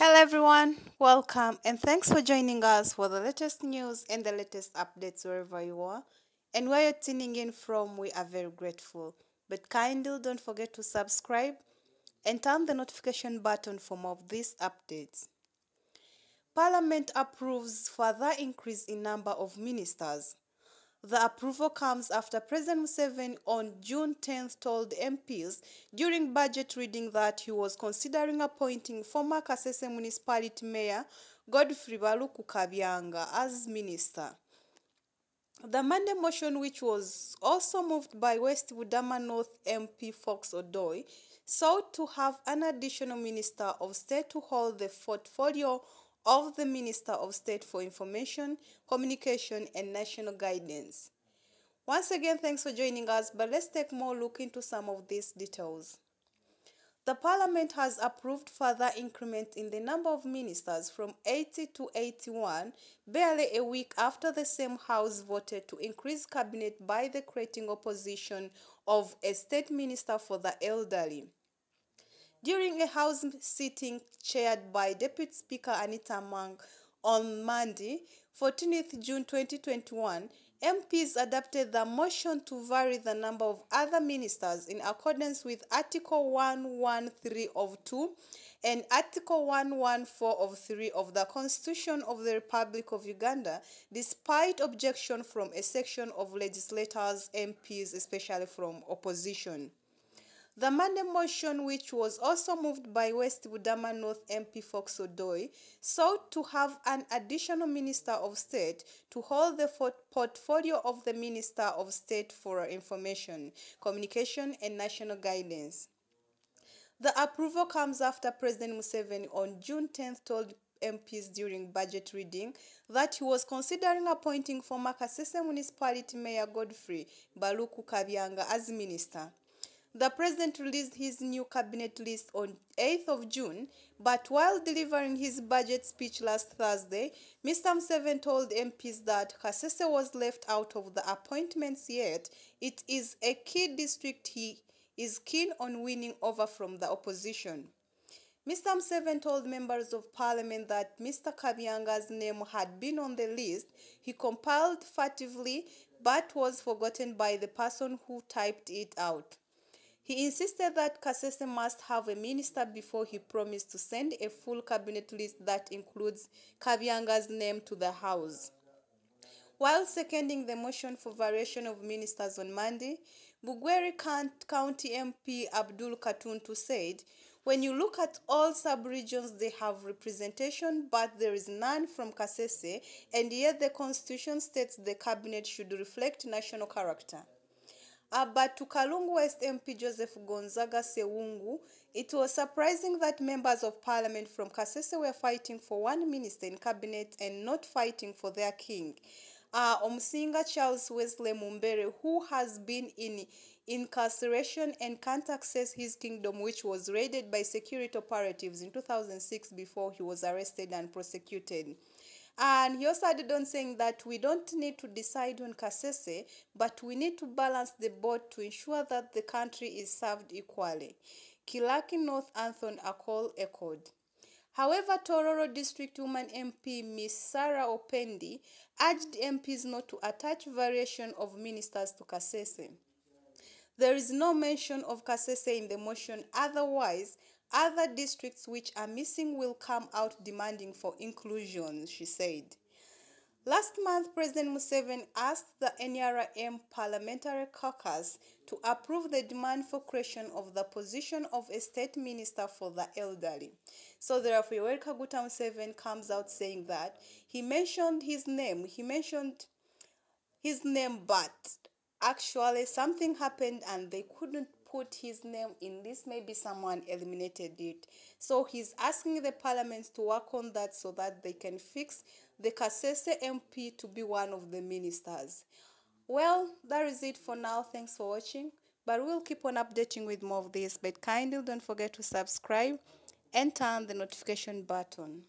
Hello everyone, welcome and thanks for joining us for the latest news and the latest updates wherever you are. And where you're tuning in from, we are very grateful. But kindly don't forget to subscribe and turn the notification button for more of these updates. Parliament approves further increase in number of ministers. The approval comes after President Museveni on June 10th told MPs during budget reading that he was considering appointing former Kasese Municipality Mayor Godfrey Baluku Kabyanga as minister. The Monday motion, which was also moved by West Budama North MP Fox Odoi, sought to have an additional Minister of State to hold the portfolio of the Minister of State for Information, Communication and National Guidance. Once again, thanks for joining us, but let's take more look into some of these details. The Parliament has approved further increment in the number of ministers from 80 to 81, barely a week after the same House voted to increase cabinet by the creating opposition of a state minister for the elderly. During a House sitting chaired by Deputy Speaker Anita Among on Monday, 14th June 2021, MPs adopted the motion to vary the number of other ministers in accordance with Article 113 of 2 and Article 114 of 3 of the Constitution of the Republic of Uganda, despite objection from a section of legislators, MPs, especially from opposition. The Monday motion, which was also moved by West Budama North MP Fox Odoi, sought to have an additional Minister of State to hold the portfolio of the Minister of State for Information, Communication and National Guidance. The approval comes after President Museveni on June 10th told MPs during budget reading that he was considering appointing former Kasese Municipality Mayor Godfrey Baluku Kabyanga as minister. The president released his new cabinet list on 8th of June, but while delivering his budget speech last Thursday, Mr. Museveni told MPs that Kasese was left out of the appointments yet. It is a key district he is keen on winning over from the opposition. Mr. Museveni told members of parliament that Mr. Kabyanga's name had been on the list. He compiled furtively but was forgotten by the person who typed it out. He insisted that Kasese must have a minister before he promised to send a full cabinet list that includes Kabyanga's name to the House. While seconding the motion for variation of ministers on Monday, Bugweri County MP Abdul Katuntu said, when you look at all sub-regions, they have representation, but there is none from Kasese, and yet the constitution states the cabinet should reflect national character. Uh, but to Kalungu West MP Joseph Gonzaga Ssewungu, it was surprising that members of parliament from Kasese were fighting for one minister in cabinet and not fighting for their king. Uh, Omusinga Charles Wesley Mumbere, who has been in incarceration and can't access his kingdom, which was raided by security operatives in 2006 before he was arrested and prosecuted. And he also added on saying that we don't need to decide on Kasese, but we need to balance the board to ensure that the country is served equally. Kilaki North Anthony Akol echoed. However, Tororo District Woman MP Ms. Sarah Opendi urged MPs not to attach variation of ministers to Kasese. There is no mention of Kasese in the motion, otherwise, other districts which are missing will come out demanding for inclusion, she said. Last month, President Museveni asked the NRM Parliamentary Caucus to approve the demand for creation of the position of a state minister for the elderly. So therefore, Yoweri Kaguta Museveni comes out saying that he mentioned his name, he mentioned his name, but actually something happened and they couldn't put his name in this maybe someone eliminated it. So he's asking the parliament to work on that so that they can fix the kasese mp to be one of the ministers. Well that is it for now. Thanks for watching. But we'll keep on updating with more of this. But kindly don't forget to subscribe and turn the notification button